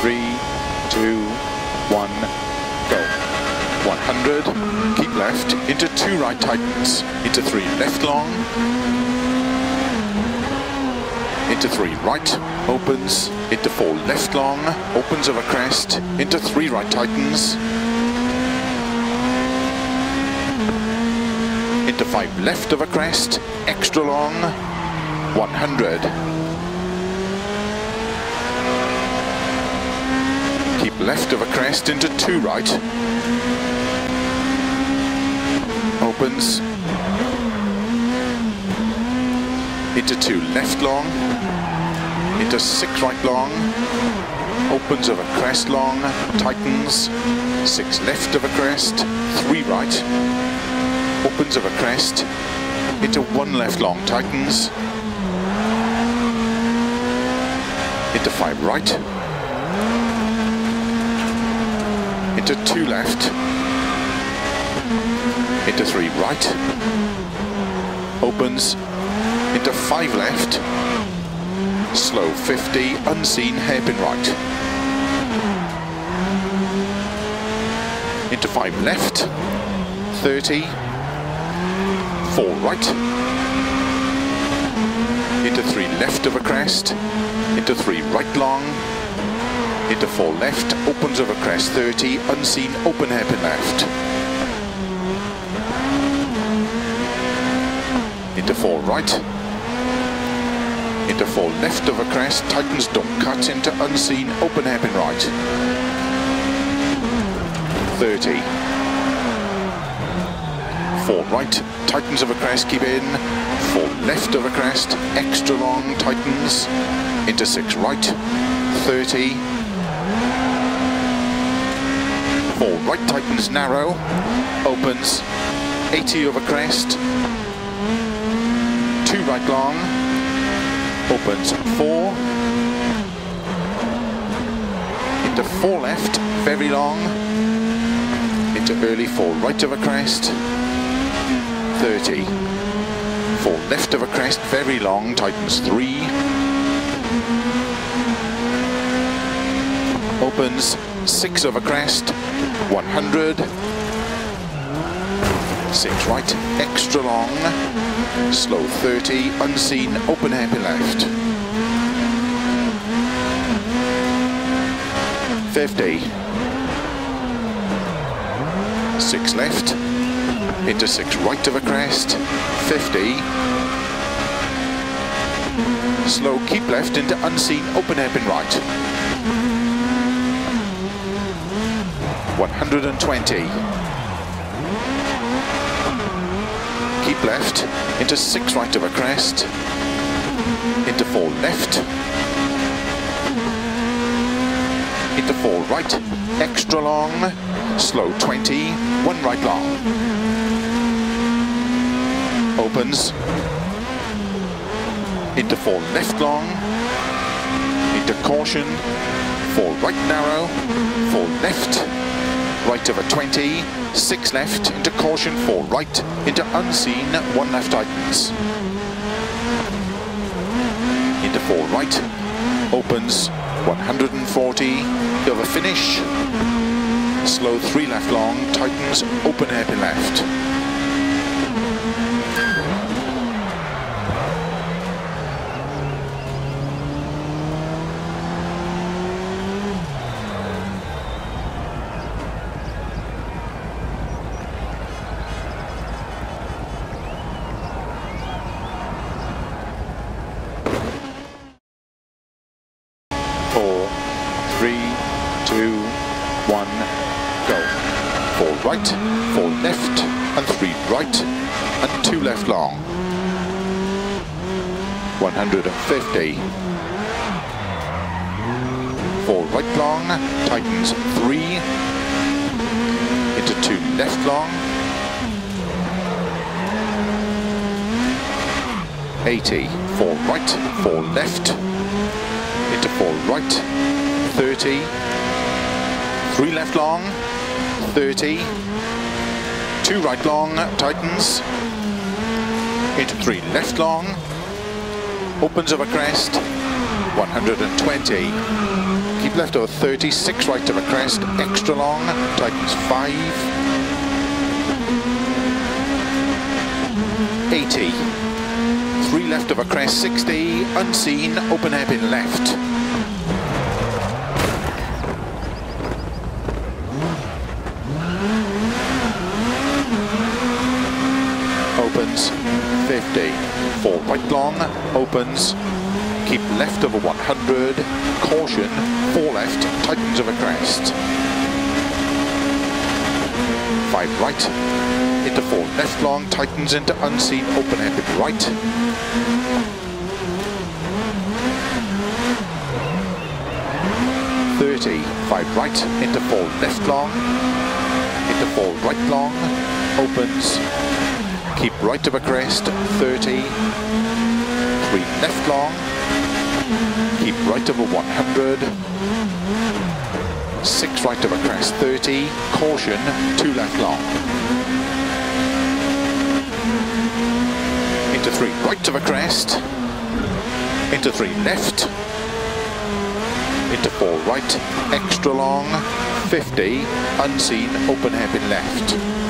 three, two, one, go. 100, keep left, into two right tightens, into three left long, into three right, opens, into four left long, opens over crest, into three right tightens, into five left of a crest, extra long, 100. Keep left of a crest into two right, opens, into two left long, into six right long, opens of a crest long, tightens, six left of a crest, three right, opens of a crest, into one left long, tightens, into five right, into two left, into three right, opens, into five left, slow 50, unseen, hairpin right. Into five left, 30, four right, into three left of a crest, into three right long, into four left, opens a crest, 30, unseen, open hairpin left. Into four right, into four left of a crest, tightens, don't cut, into unseen, open hairpin right. 30. Four right, tightens of a crest, keep in. Four left of a crest, extra long, tightens, into six right, 30. Four. Right, tightens, narrow, opens, 80 of a crest, two right long, opens four, into four left, very long, into early four right a crest, 30, four left of a crest, very long, tightens three, opens six a crest, 100, six right, extra long, slow 30, unseen, open hairpin left. 50. Six left, into six right of a crest, 50. Slow keep left into unseen, open hairpin right. 120. keep left, into six right of a crest, into four left, into four right, extra long, slow 20, one right long. Opens, into four left long, into caution, four right narrow, four left, right a 20, six left, into caution, four right, into unseen, one left tightens. Into four right, opens, 140, over finish, slow three left long, tightens, open hairpin left. four, three, two, one, go. Four right, four left, and three right, and two left long. 150. Four right long, tightens three, into two left long, 80. Four right, four left, into four right, 30, three left long, 30, two right long, tightens, into three left long, opens over crest, 120, keep left over 30, six right of a crest, extra long, tightens five, 80, three left of a crest, 60, unseen, open hairpin left. opens 50. Four. Right long, opens, keep left over 100, caution, four left, tightens over crest. Five right, into four. Left long, tightens into unseen, open hairpin right. Thirty, five right, into four. Left long, into four. Right long, opens, keep right of a crest, 30, three left long, keep right over 100, six right of a crest, 30, caution, two left long. Into three right of a crest, into three left, into four right, extra long, 50, unseen, open hairpin left.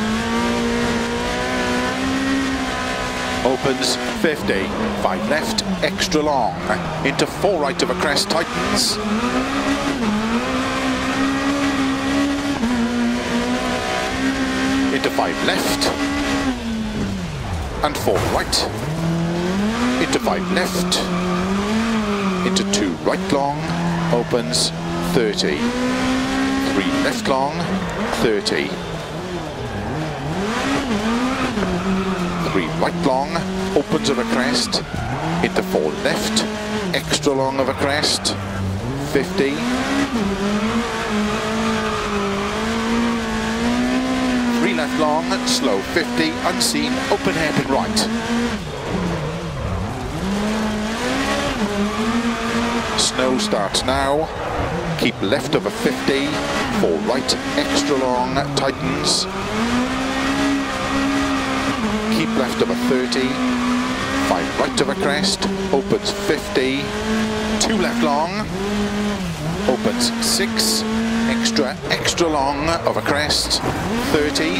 Opens 50, five left, extra long, into four right of a crest, tightens. Into five left, and four right, into five left, into two right long, opens 30, three left long, 30, three right long, opens of a crest, into four left, extra long of a crest, 50. Three left long, and slow 50, unseen, open hairpin right. Snow starts now, keep left of a 50, four right, extra long, tightens, keep left of a 30, five right of a crest, opens 50, two left long, opens six, extra, extra long of a crest, 30,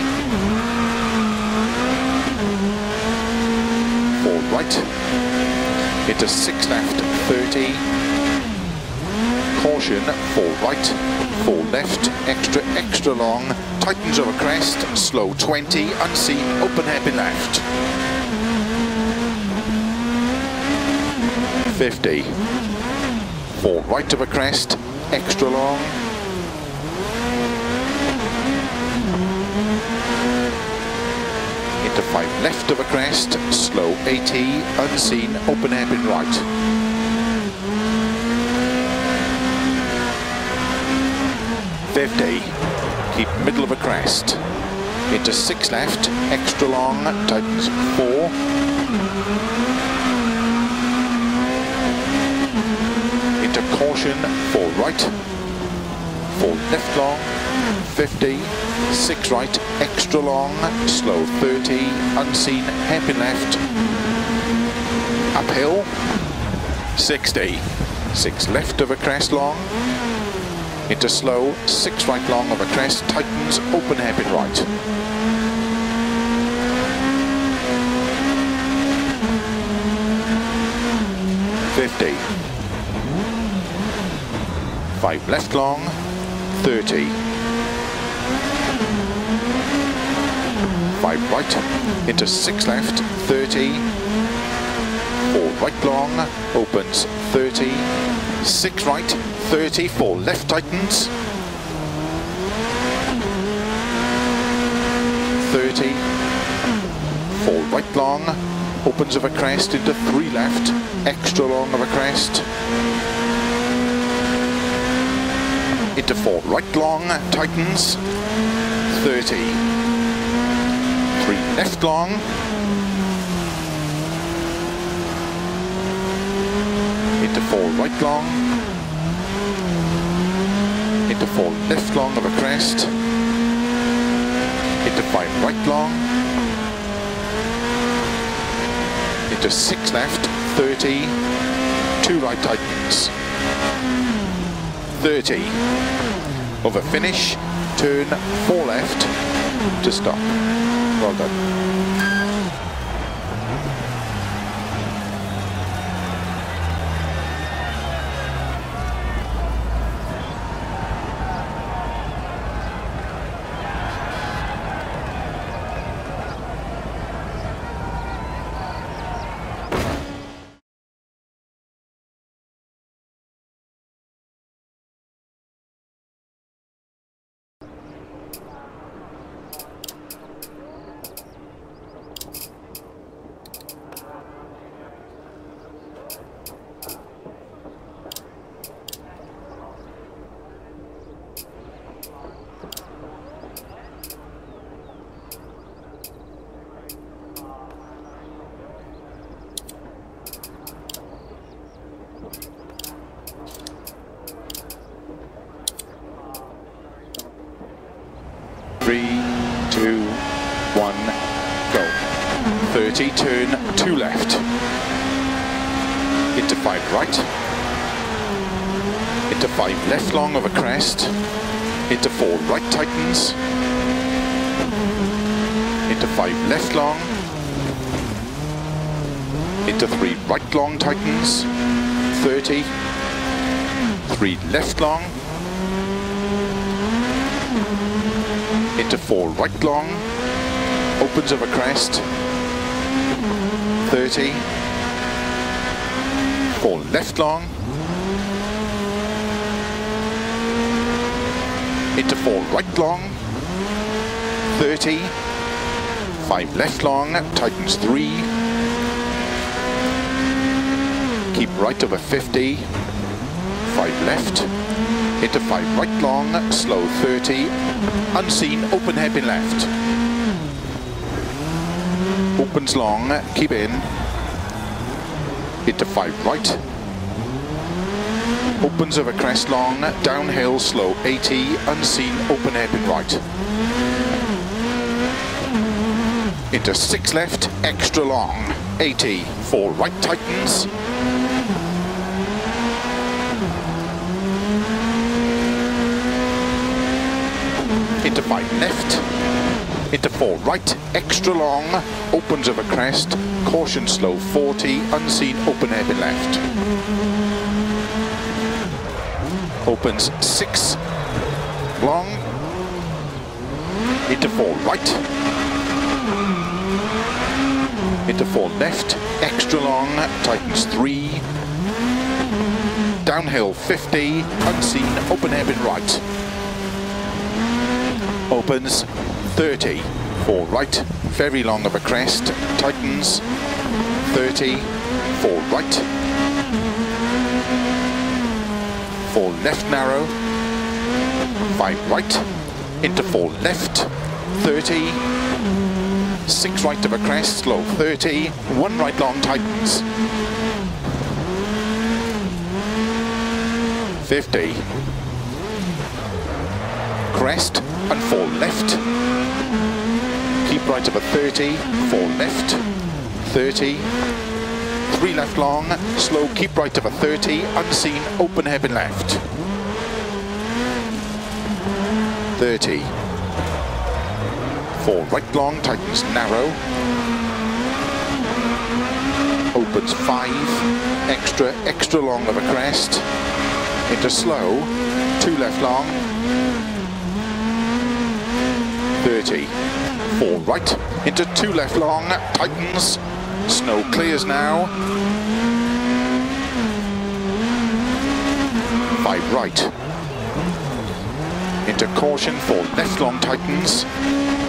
four right, into six left, 30, caution, four right, four left, extra, extra long, tightens over crest, slow 20, unseen, open hairpin left. 50. Four right of a crest, extra long. Into five left of a crest, slow 80, unseen, open hairpin right. 50. Keep middle of a crest. Into six left, extra long, tightens four. Into caution, four right. Four left long, 50. Six right, extra long, slow 30. Unseen, hairpin left. Uphill, 60. Six left of a crest long, into slow, six right long of a crest, tightens, open hairpin right. Fifty. Five left long, thirty. Five right, into six left, thirty. Four right long, opens, thirty. Six right, 30 four left tightens. 30 4 right long, opens of a crest into three left, extra long of a crest. Into four. Right long, tightens. 30. Three. Left long, into four. Right long, into four. Left long of a crest, into five. Right long, into six left, 30, two right tightens, 30. of a finish, turn 4 left to stop. Well done. 30, turn two left. Into five right. Into five left long of a crest. Into four right tightens. Into five left long. Into three right long tightens. 30. Three left long. into four right long, opens of a crest, 30, four left long, into four right long, 30, five left long, tightens three, keep right over 50, five left, into five right long, slow 30, unseen, open hairpin left. Opens long, keep in, into five right. Opens over crest long, downhill, slow. 80, unseen, open hairpin right. Into six left, extra long, 80, four right tightens, into five left, into four right, extra long, opens of a crest, caution slow 40, unseen open air hairpin left. Opens six, long, into four right, into four left, extra long, tightens three, downhill 50, unseen, open air hairpin right. Opens 30 four right very long of a crest. Tightens 30 four right. Four left narrow. 5 right. Into 4 left. 30 6 right of a crest slow 30 1 right long tightens 50 crest and four left. Keep right of a 30, four left, 30, three left long, slow, keep right of a 30, unseen, open hairpin left. 30, four right long, tightens narrow, opens five, extra, extra long of a crest, into slow, two left long, 30. Four right, into two left long, tightens, snow clears now. Five right. Into caution, four left long tightens,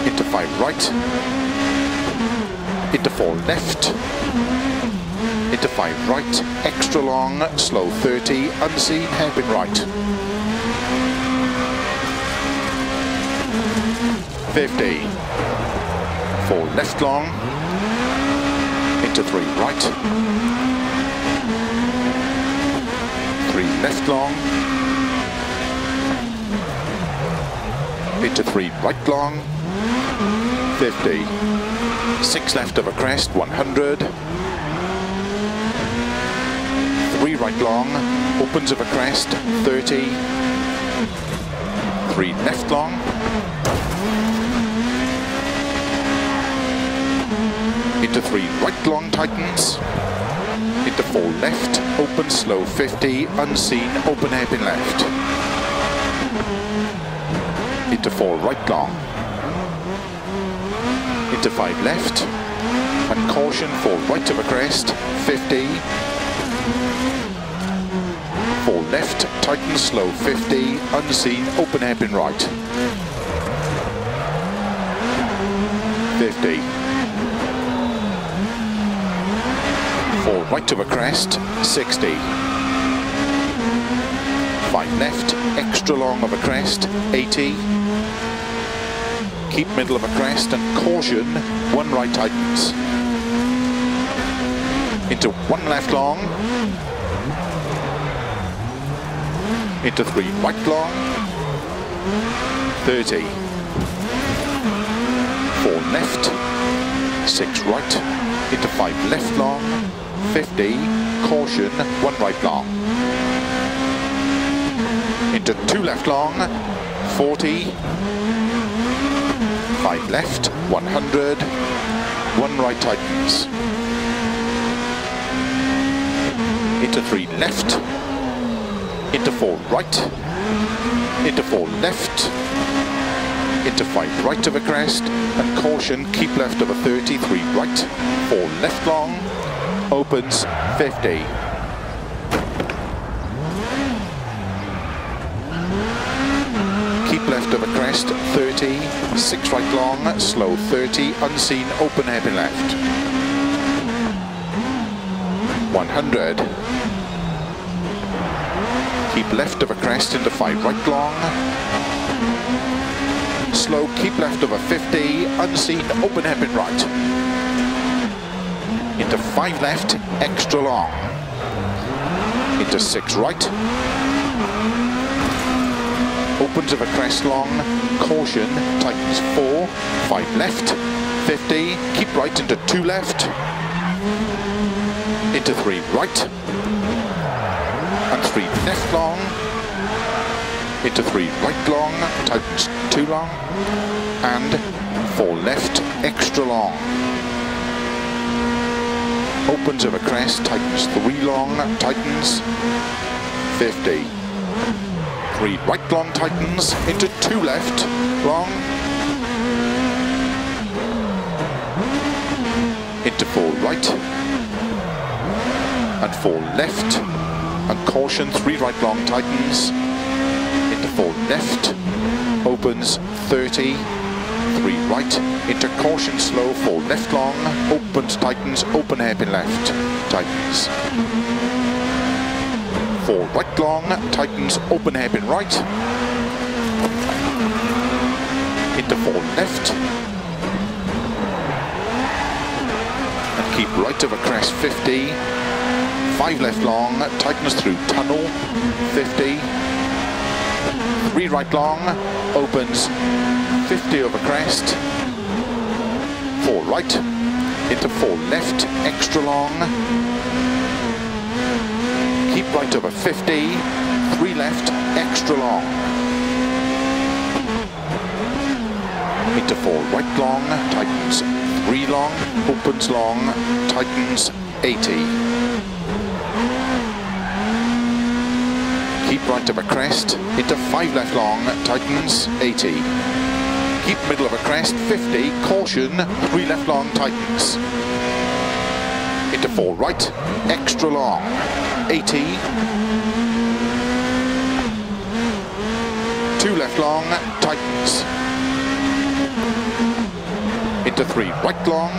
into five right, into four left, into five right, extra long, slow 30, unseen, hairpin right. 50. Four. Left long, into three. Right, three. Left long, into three. Right long, 50. Six left of a crest, 100. Three right long, opens of a crest, 30. three. Left long. Into three right long tightens. Into four left, open slow 50, unseen, open air hairpin left. Into four right long. Into five left, and caution four right of a crest, 50. Four left, tighten slow, 50, unseen, open air hairpin right. 50. Right of a crest, 60. 5 left, extra long of a crest, 80 keep middle of a crest and caution, one right tightens. Into one left long, into three right long, 30, four left, six right, into five left long, 50, caution, one right long, into two left long, 40, five left, 100, one right tightens. into three left, into four right, into four left, into five right of a crest, and caution, keep left of a 33 right, four left long, opens 50. Keep left of a crest, 30, six right long, slow 30, unseen, open hairpin left. 100 keep left of a crest into 5 right long. Slow, keep left of a 50, unseen, open hairpin right. Into 5 left, extra long. Into 6 right. Opens of a crest long, caution, tightens 4, 5 left, 50, keep right into 2 left, into 3 right, and three left long, into three right long, tightens two long, and four left, extra long. Opens a crest, tightens three long, tightens. 50. Three right long tightens, into two left, long, into four right, and four left, and caution, three right long tightens, into four left, opens 30, three right, into caution slow, four left long, opens, tightens, open hairpin left, tightens. Four right long, tightens, open hairpin right, into four left, and keep right of a crest 50, five left long, tightens through tunnel, 50, three right long, opens 50 over crest, four right, into four left, extra long, keep right over 50, three left, extra long, into four right long, tightens three long, opens long, tightens 80. Keep right of a crest, into 5 left long, tightens, 80. Keep middle of a crest, 50, caution, 3 left long, tightens. Into 4 right, extra long, 80. 2 left long, tightens. Into 3 right long,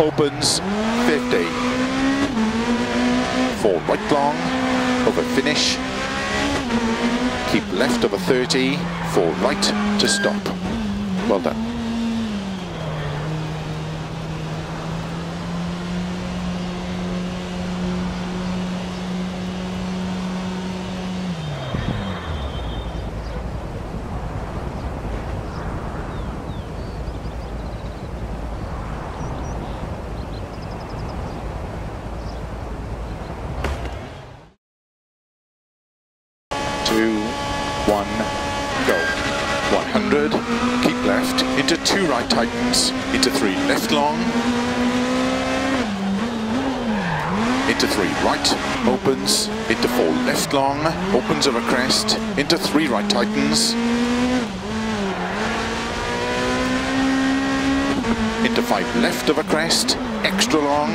opens, 50. 4 right long, over finish, keep left of a 30 four right to stop. Well done. two, one, go. 100, keep left, into two right tightens, into three left long, into three right, opens, into four left long, opens over crest, into three right tightens, into five left of a crest, extra long,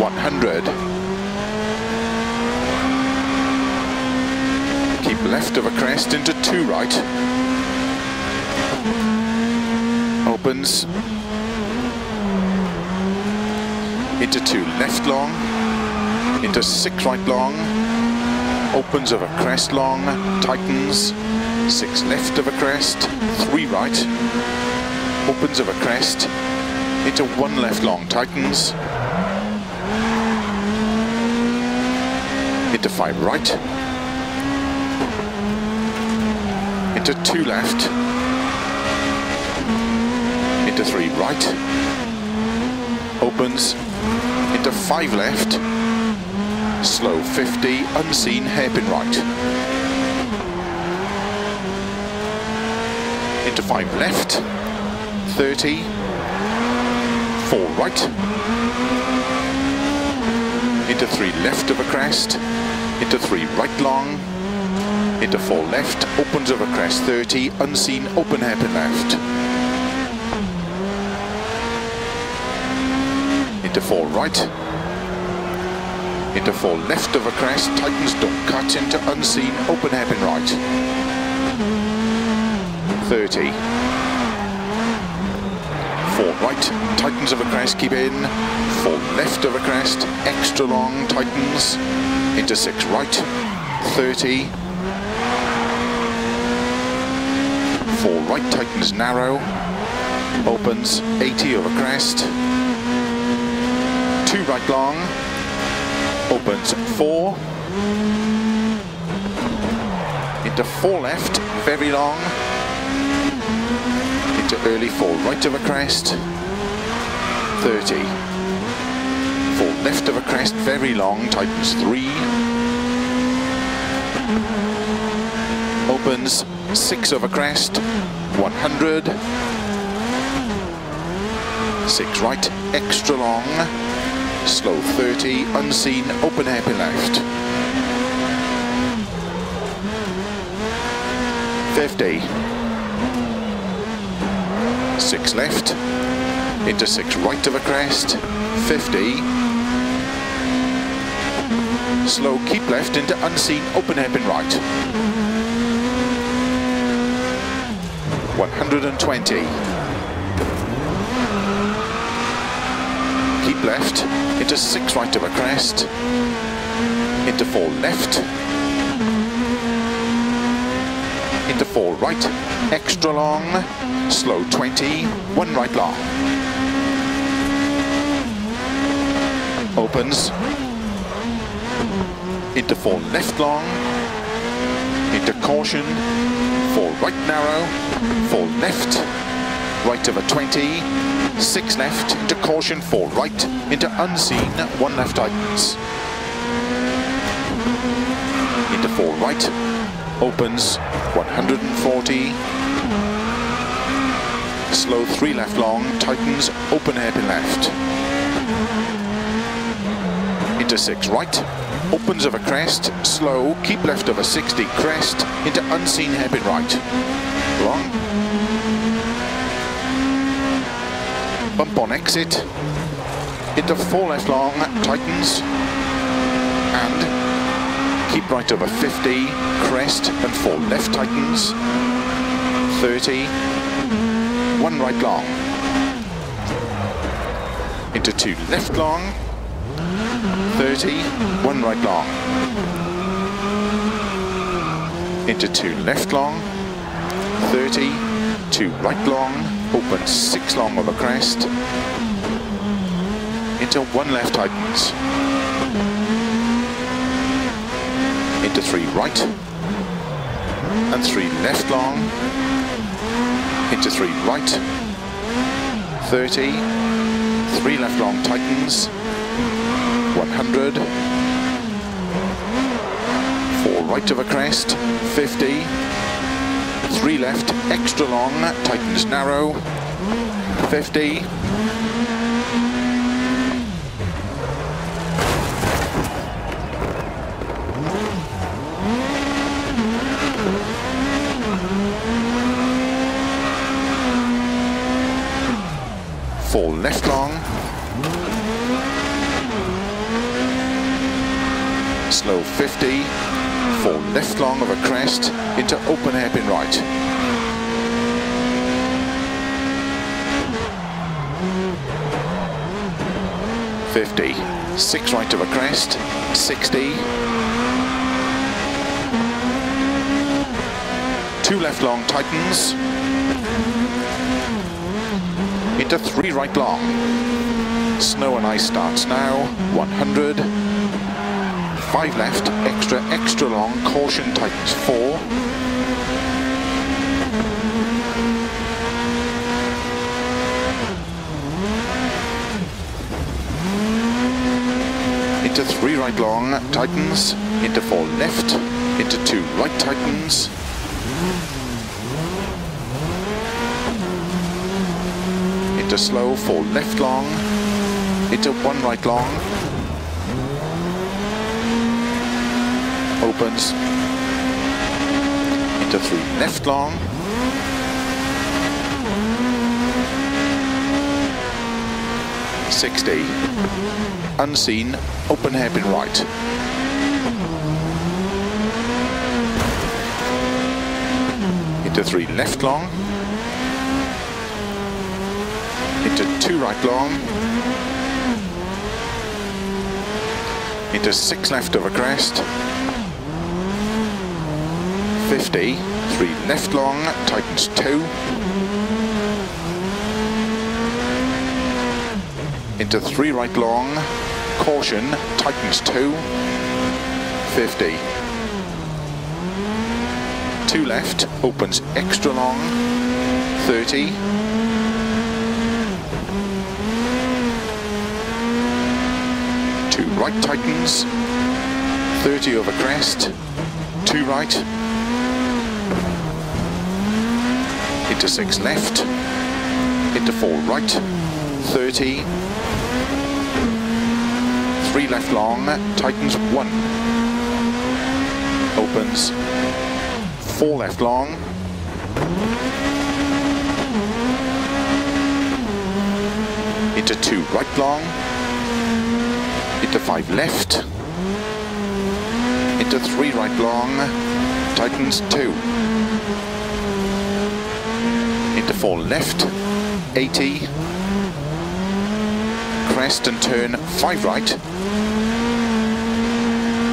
100. Keep left of a crest into two right. Opens. Into two left long. Into six right long. Opens of a crest long. Tightens. Six left of a crest. Three right. Opens of a crest. Into one left long. Tightens. Into five right into two left, into three right, opens, into five left, slow 50, unseen, hairpin right, into five left, 30, four right, into three left of a crest, into three right long, into four left, opens over crest. 30, unseen, open hairpin left. Into four right, into four left over crest, tightens, don't cut, into unseen, open hairpin right. 30. Four right, tightens over crest, keep in. Four left over crest, extra long, tightens. Into six right, 30. four right tightens narrow, opens 80 over crest, two right long, opens four, into four left, very long, into early four right of a crest, 30, four left of a crest, very long, tightens three, opens six of a crest, 100, six right, extra long, slow 30, unseen, open hairpin left. 50, six left, into six right of a crest, 50, slow keep left into unseen, open hairpin right. 120. Keep left, into six right of a crest, into four left, into four right, extra long, slow 20, one right long. Opens, into four left long, into caution, four right narrow, four left, right of a 20, six left, into caution, four right, into unseen, one left tightens. Into four right, opens, 140, slow three left long, tightens, open hairpin left. Into six right, opens of a crest, slow, keep left of a 60 crest, into unseen hairpin right. Long. Bump on exit, into four left long, tightens, and keep right over 50, crest, and four left tightens, 30, one right long, into two left long, 30, one right long. Into two left long, 30, two right long, open six long over crest, into one left tightens, into three right, and three left long, into three right, 30, three left long tightens, 100. Four right of a crest, 50. Three left, extra long, tightens narrow, 50, four left long, slow 50, four left long of a crest into open hairpin right. Fifty, six right of a crest, sixty, two left long tightens, into three right long. Snow and ice starts now, 100. Five left, extra, extra long, caution tightens four. Into three right long, tightens, into four left, into two right tightens, into slow, four left long, into one right long, opens, into three. Left long, sixty, unseen, open hairpin right. Into three. Left long, into two right long, into six left over crest, 50, three left long, tightens two, into three right long, caution, tightens two, 50, two left, opens extra long, 30, two right tightens, 30 over crest, two right, into 6 left, into 4 right, 30, 3 left long, tightens 1, opens, 4 left long, into 2 right long, into 5 left, into 3 right long, tightens 2 four left, 80, crest and turn 5 right,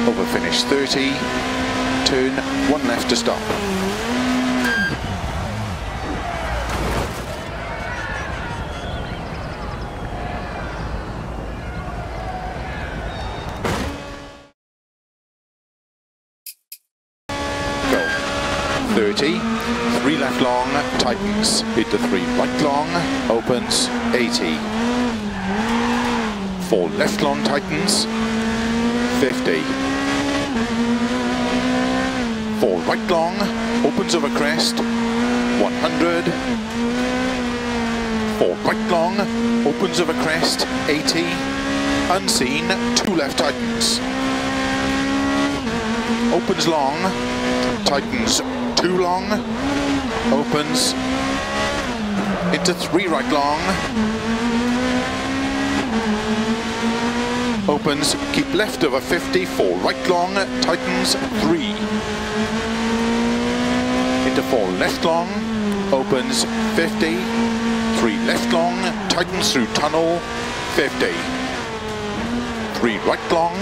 over finish 30, turn 1 left to stop. Left long tightens, 50. Four right long, opens over crest, 100. Four right long, opens over crest, 80. Unseen, two left tightens. Opens long, tightens two long, opens into three right long, opens, keep left over 50, four right long, tightens three, into four left long, opens 50, three left long, tightens through tunnel, 50, three right long,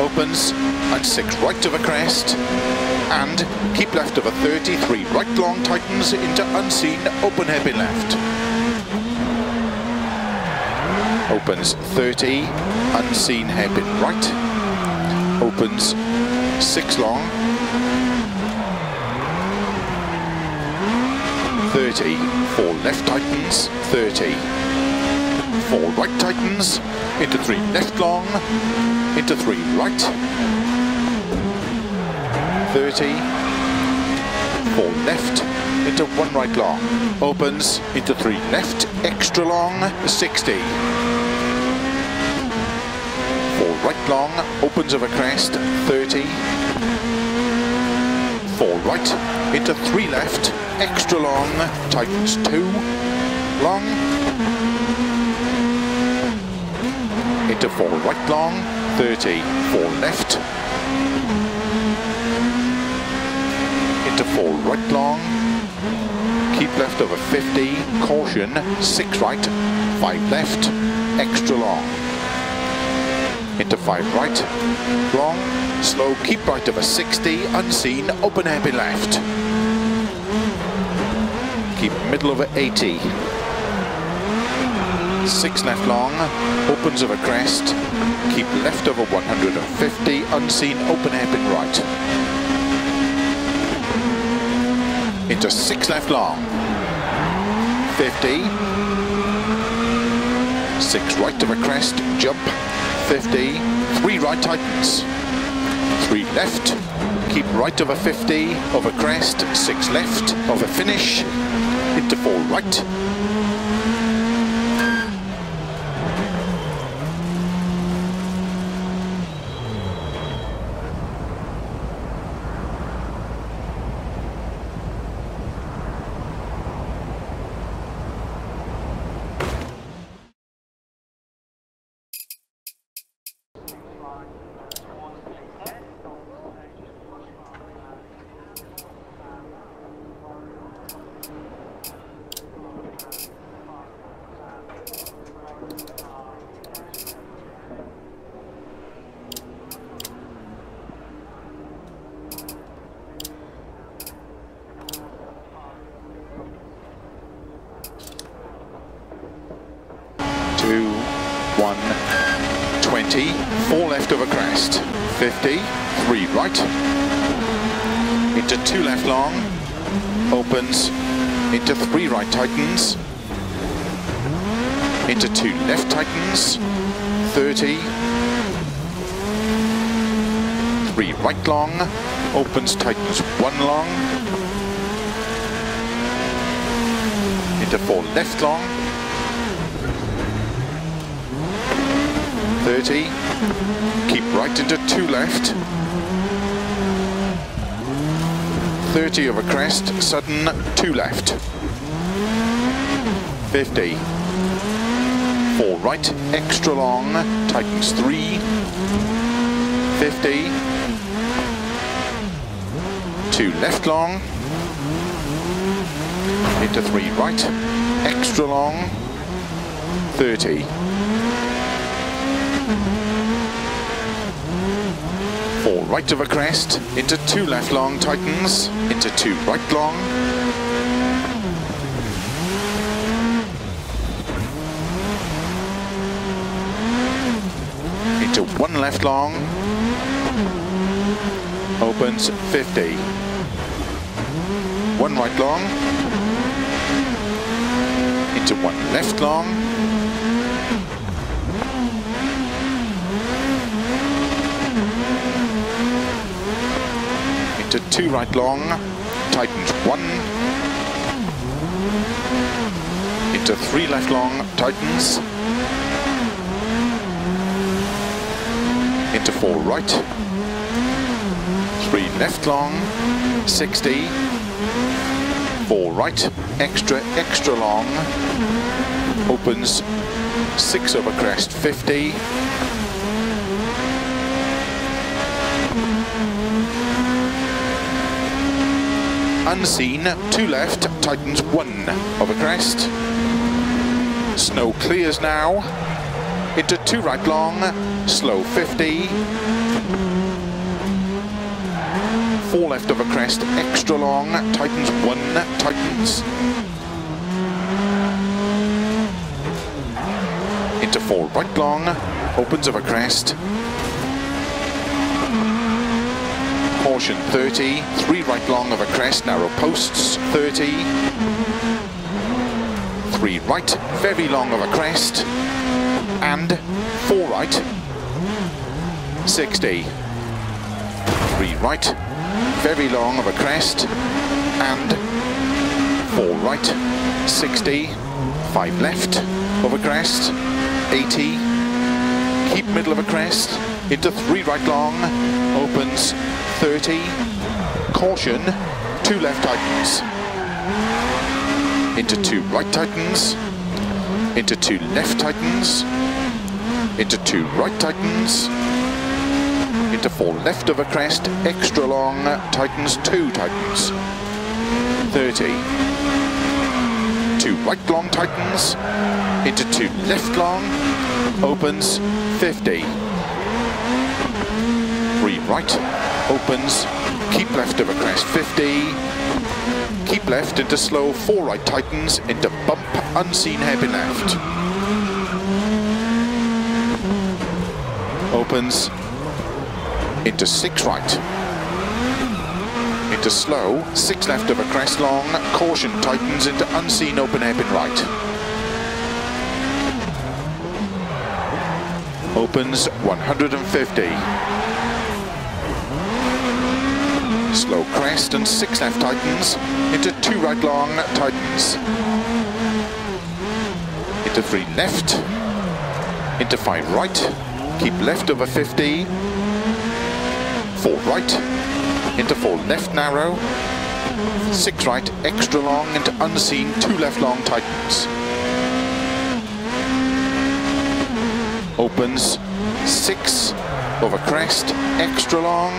opens, and six right of a crest, and keep left of a 33 right long tightens into unseen open hairpin left. Opens 30, unseen hairpin right, opens six long, 30, four left tightens, 30, four right tightens, into three left long, into three right, 30, four left, into one right long. Opens into three left, extra long, 60. Right long, opens of a crest, 30. Four right, into three left, extra long, tightens two, long. Into four right long, 30. Four left, into four right long, keep left over 50, caution, six right, five left, extra long, into five right, long, slow, keep right over 60, unseen, open hairpin left, keep middle over 80, six left long, opens of a crest, keep left over 150, unseen, open hairpin right into six left long. 50. Six right of a crest, jump. 50. Three right tightens. Three left. Keep right of a 50, of a crest. Six left, of a finish. Into four right. two, one, 20, four left of a crest, 50, three right, into two left long, opens, into three right tightens, into two left tightens, 30, three right long, opens, tightens one long, into four left long, 30. Keep right into two left. 30 over crest, sudden two left. 50. Four right, extra long, tightens three. 50. Two left long. Into three right, extra long. 30. Four right of a crest, into two left long tightens, into two right long. Into one left long. Opens 50. One right long. Into one left long. into two right long, tightens one, into three left long, tightens, into four right, three left long, 60, four right, extra, extra long, opens, six over crest, 50, unseen, two left, tightens one a crest. Snow clears now, into two right long, slow 50. Four left of a crest, extra long, tightens one, tightens. Into four right long, opens of a crest, caution 30, three right long of a crest, narrow posts 30, three right, very long of a crest, and four right, 60, three right, very long of a crest, and four right, 60, five left of a crest, 80, keep middle of a crest, into three right long, opens 30, caution, two left tightens, into two right tightens, into two left tightens, into two right tightens, into four left of a crest, extra long, tightens, two tightens, 30, two right long tightens, into two left long, opens, 50, three right, opens, keep left of a crest, 50, keep left into slow, four right tightens, into bump, unseen hairpin left. Opens, into six right. Into slow, six left of a crest long, caution tightens into unseen open hairpin right. Opens 150. Slow crest and six left tightens, into two right long tightens. Into three left, into five right, keep left over 50, four right, into four left narrow, six right, extra long, into unseen, two left long tightens. Opens, six, over crest, extra long,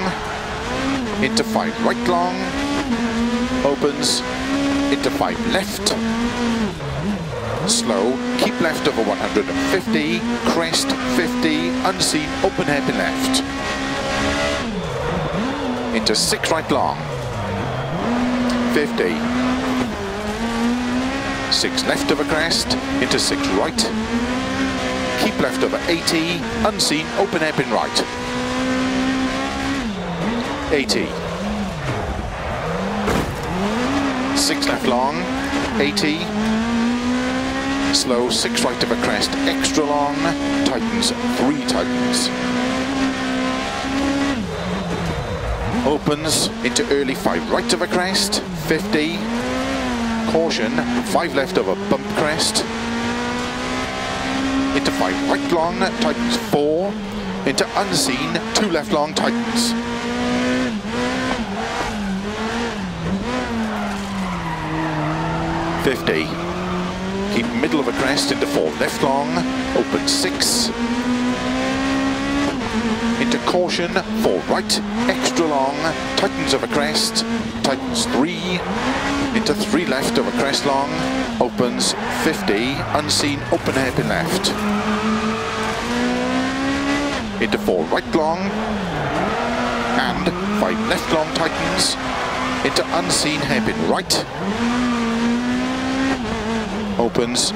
into five right long, opens, into five left, slow, keep left over 150, crest 50, unseen, open hairpin left. Into six right long. 50. Six left a crest, into six right. Keep left over 80, unseen, open hairpin right. 80. Six left long, 80. Slow, six right of a crest, extra long, tightens, three tightens. opens into early five right of a crest, 50, caution, five left of a bump crest, into five right long, tightens four, into unseen, two left long, tightens. Fifty. Keep middle of a crest into four. Left long, open six, into caution, four. Right, extra long, tightens of a crest, tightens three, into three left of a crest long, opens 50, unseen, open hairpin left. Into four. Right long, and five. Left long tightens, into unseen hairpin right, opens,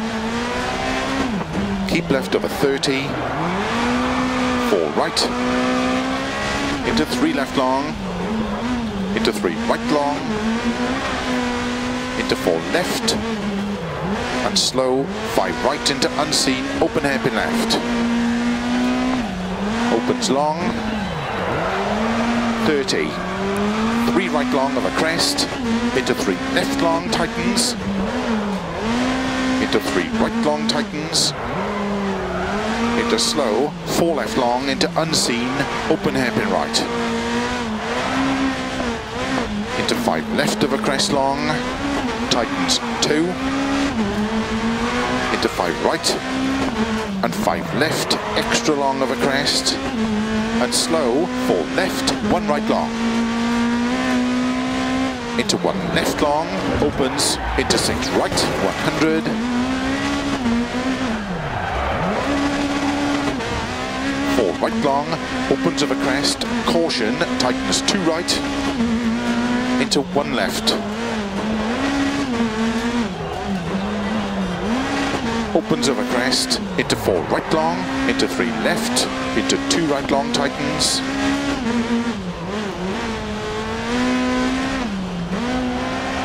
keep left of a 30, four right, into three left long, into three right long, into four left, and slow, five right into unseen, open hairpin left. Opens long, 30, three right long of a crest, into three left long tightens, into three right long tightens, into slow, four left long, into unseen, open hairpin right. Into five left of a crest long, tightens two, into five right, and five left, extra long of a crest, and slow, four left, one right long. Into one left long, opens, into six right, 100, right long, opens of a crest, caution, tightens two right, into one left. Opens of a crest, into four right long, into three left, into two right long tightens.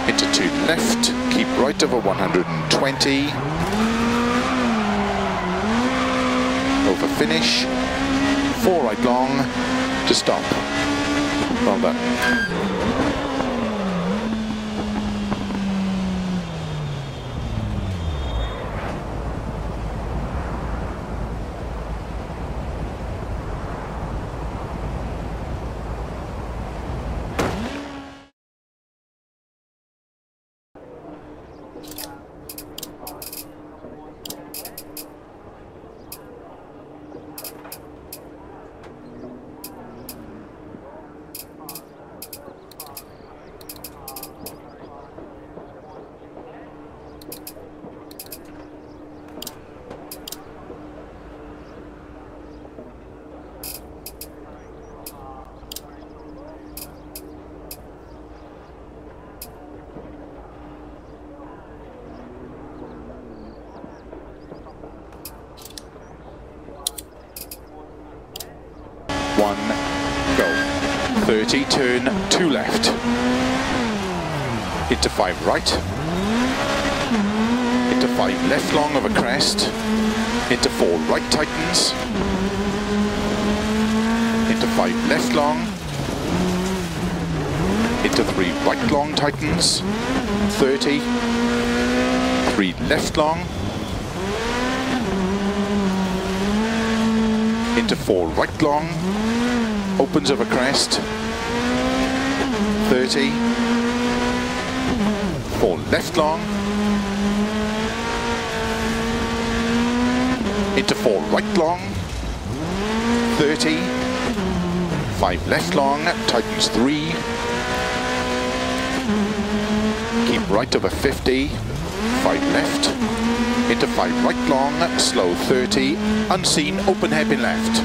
Into two left, keep right over 120. Over finish, four right long to stop. Well done. one, go. 30, turn, two left. Into five right. Into five left long of a crest. Into four right tightens. Into five left long. Into three right long tightens. 30. Three left long. into four right long, opens of a crest, 30, four left long, into four right long, 30, five left long, tightens three, keep right a 50, five left, into 5 right long, slow 30, unseen, open hairpin left.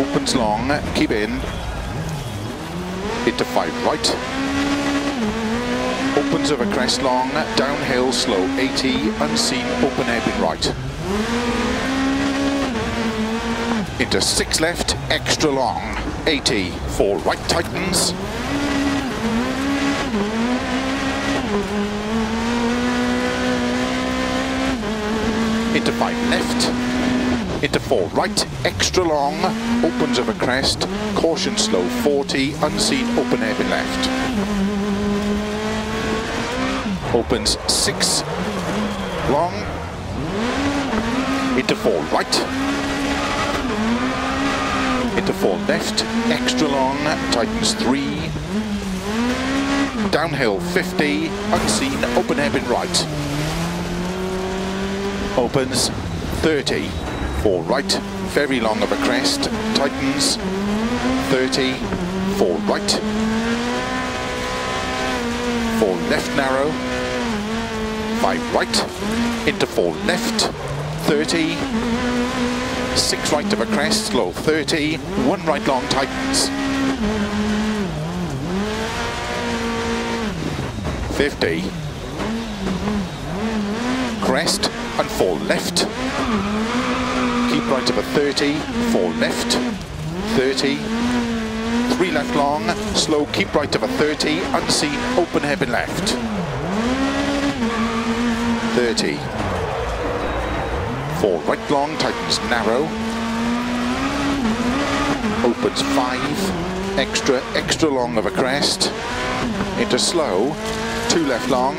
Opens long, keep in, into 5 right. Opens over crest long, downhill, slow 80, unseen, open air hairpin right. Into 6 left, extra long, 80, 4 right tightens, into five left, into four right, extra long, opens of a crest, caution slow. 40, unseen. Open hairpin left. Opens six, long, into four right, into four left, extra long, tightens three, downhill 50, unseen, open hairpin right. Opens 30 four right very long of a crest. Tightens 30 four right. Four left narrow 5 right. Into 4 left 30 6 right of a crest slow 30 1 right long tightens 50 crest and four left. Right of a 30, four left, 30, three left long, slow, keep right of a 30, unseen, open hairpin left. 30, four right long, tightens narrow, opens five, extra, extra long of a crest, into slow, two left long,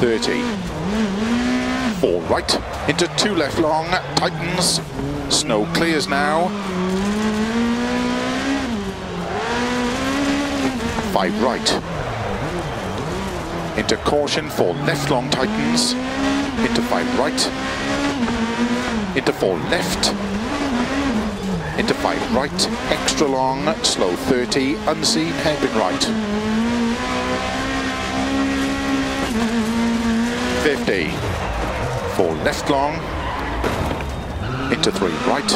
30. Four right, into two left long, tightens, snow clears now. Five right. Into caution, four left long tightens, into five right, into four left, into five right, extra long, slow 30, unseen, hairpin right. 50. Four left long. Into three right.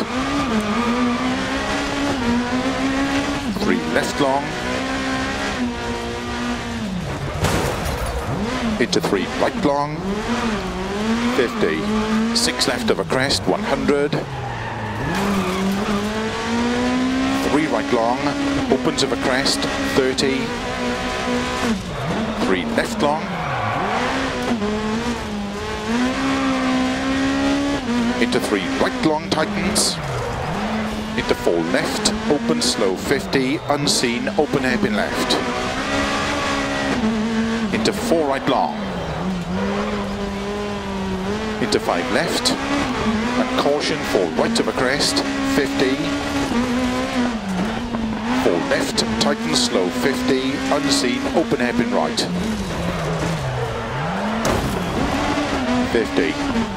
Three left long. Into three right long. 50. Six left of a crest, 100. Three right long. Opens of a crest, 30. Three left long. Into three right long tightens, into four left, open slow 50, unseen, open hairpin left, into four right long, into five left, and caution four right of a crest, 50, four left, tighten slow 50, unseen, open hairpin right, 50,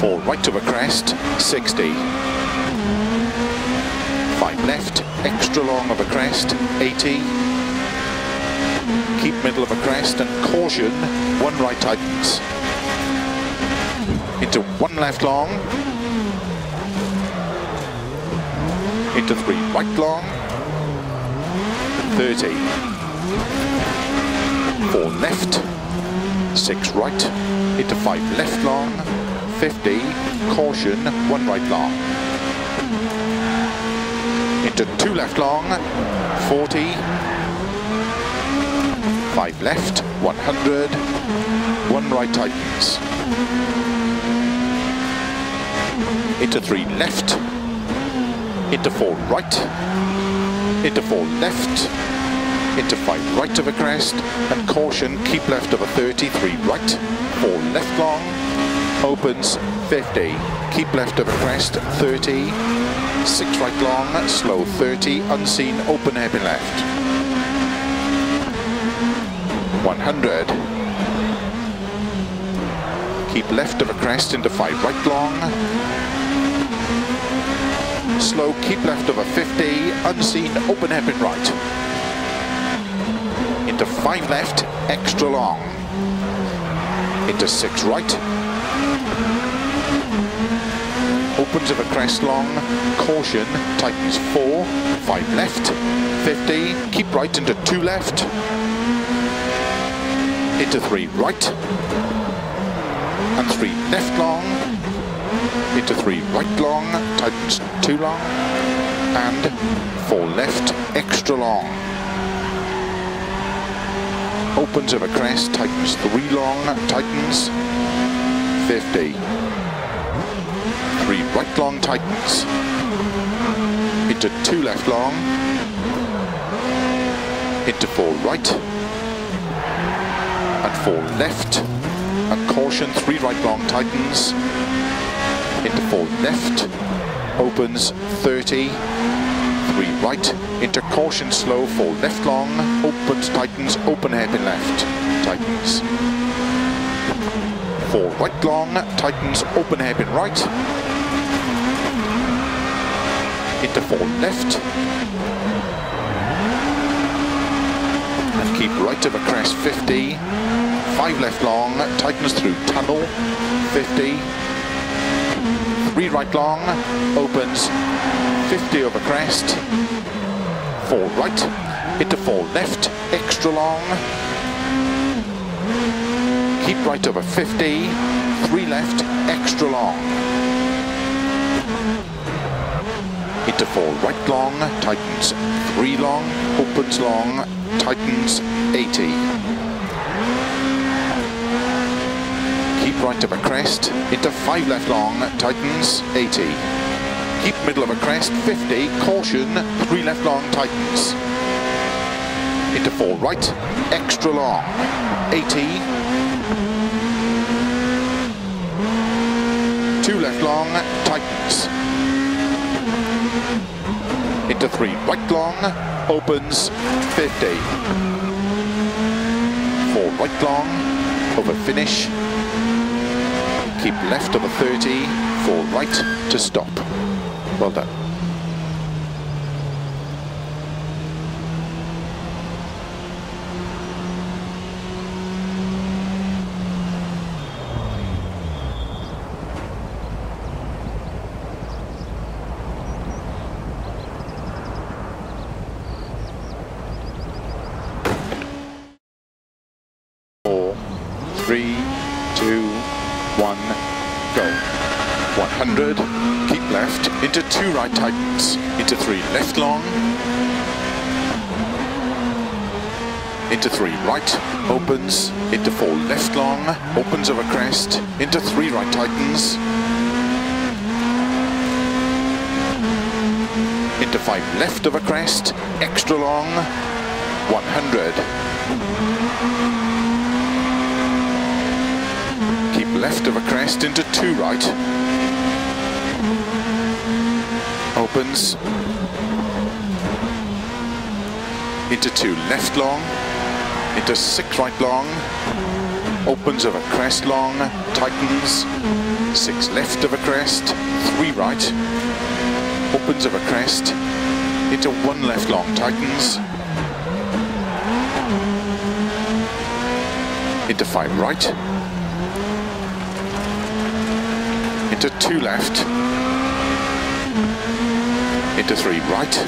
Four right of a crest, 60. 5 left, extra long of a crest, 80. Keep middle of a crest and caution, 1 right tightens. Into 1 left long. Into 3 right long. 30. 4 left, 6 right, into 5 left long, 50, caution, 1 right long. Into 2 left long, 40, 5 left, 100, 1 right tightens. Into 3 left, into 4 right, into 4 left, into 5 right of a crest, and caution, keep left of a 33 right, 4 left long, opens 50, keep left of crest, 30, 6 right long, slow 30, unseen, open hairpin left. 100, keep left of a crest into 5 right long, slow, keep left of a 50, unseen, open hairpin right into five left, extra long. Into six right. Opens of a crest long, caution, tightens four, five left, 50, keep right into two left, into three right, and three left long, into three right long, tightens two long, and four left, extra long. Opens of a crest, tightens three long, tightens 50. Three right long, tightens. Into two left long. Into four right. And four left. And caution, three right long, tightens. Into four left. Opens 30 three right, into caution slow four left long, opens, tightens, open hairpin left, tightens. Four right long, tightens, open hairpin right, into four left, and keep right of a crest 50, five left long, tightens through tunnel, 50, three right long, opens, 50 over crest, four right, into four left, extra long, keep right over 50, three left, extra long, into four right long, tightens three long, opens long, tightens 80. Keep right of a crest, into five left long, tightens 80 keep middle of a crest, 50, caution, three left long, tightens. Into four right, extra long, 80. Two left long, tightens. Into three right long, opens, 50. Four right long, over finish. Keep left a 30, four right to stop. Well done. Four, three, two, one, go. 100 left, into two right tightens, into three. Left long, into three. Right, opens, into four. Left long, opens over crest, into three right tightens, into five. Left of a crest, extra long, 100. Keep left of a crest into two right, opens into two left long, into six right long, opens of a crest long, tightens, six left of a crest, three right, opens of a crest, into one left long, tightens. Into five right. Into two left. Into three right.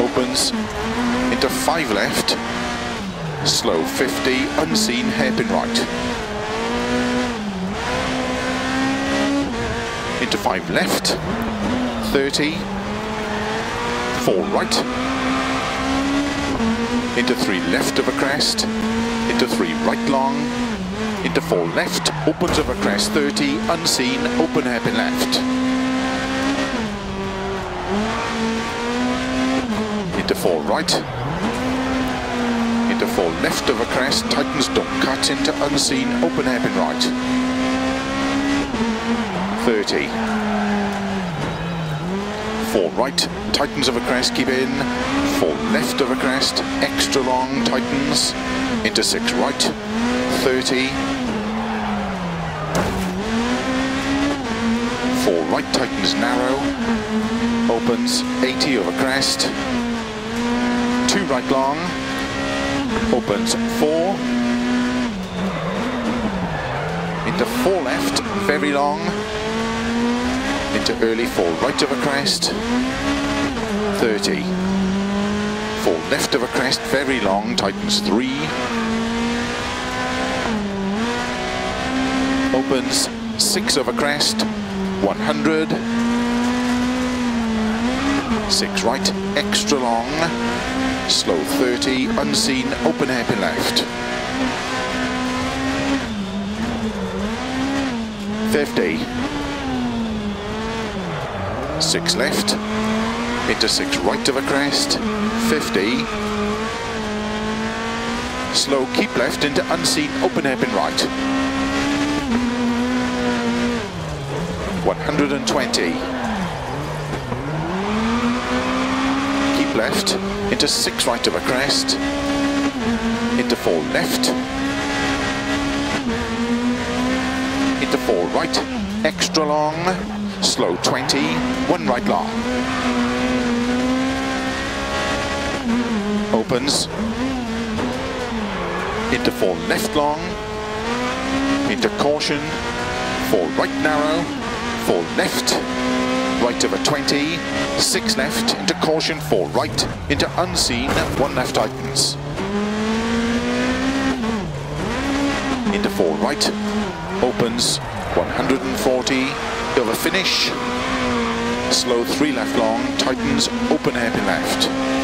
Opens. Into five left. Slow 50, unseen, hairpin right. Into five left. 30. Four right. Into three left of a crest. Into three right long. Into four left. Opens of a crest 30. Unseen. Open hairpin left. Four right. Into four left of a crest. Tightens don't cut into unseen. Open hairpin right. 30 four right, tightens of a crest, keep in, four left of a crest, extra long, tightens, into six right, 30, four right, tightens narrow, opens, 80 of a crest, two right long, opens four, into four left, very long, into early four right of a crest, 30. Four left of a crest, very long, tightens three. Opens six of a crest, 100. Six right, extra long, slow 30, unseen, open hairpin left. 50 six left, into six right of a crest, 50, slow keep left into unseen open hairpin right, 120, left into six right of a crest, into four left, into four right, extra long, slow 20, one right long. Opens. Into four left long. Into caution. Four right narrow. Four left. Right a 20. Six left. Into caution. Four right. Into unseen. One left tightens. Into four right. Opens. 140 of a finish. Slow three left long, tightens, open hairpin left.